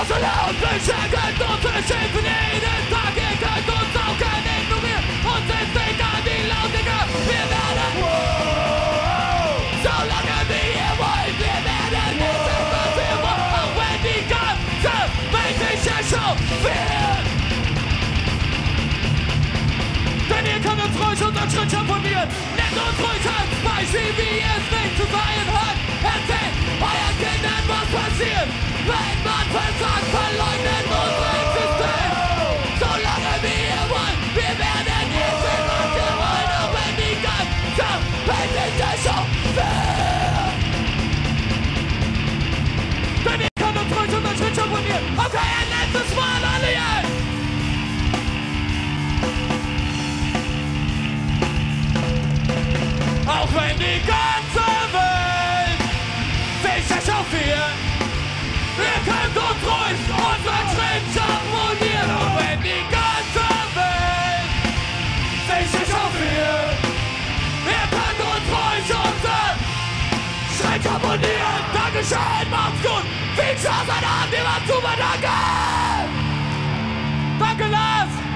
Außer laut beschenkt und beschimpfen jeden Tag. Ihr könnt uns auch gerne ignorieren sind nicht an die Lautiger. Wir werden so lange wie ihr wollt. Wir werden nicht das, was wir wollen, auch wenn die ganze Welt sich erschauffiert. Denn ihr könnt uns ruhig unseren Schritt champonieren. Nennt uns ruhig als Beispiel, wie es nicht zu sein hat. Versagt, verleugnet unsere Existenz. Solange wir werden wir wollen, könnt uns ruhig unseren Schritt champonieren. Okay, ein letztes Mal alle jetzt. Auch wenn die ganze abonnieren. Dankeschön, macht's gut. Viel Spaß an Abend, ihr wart super, danke. Danke, Lars.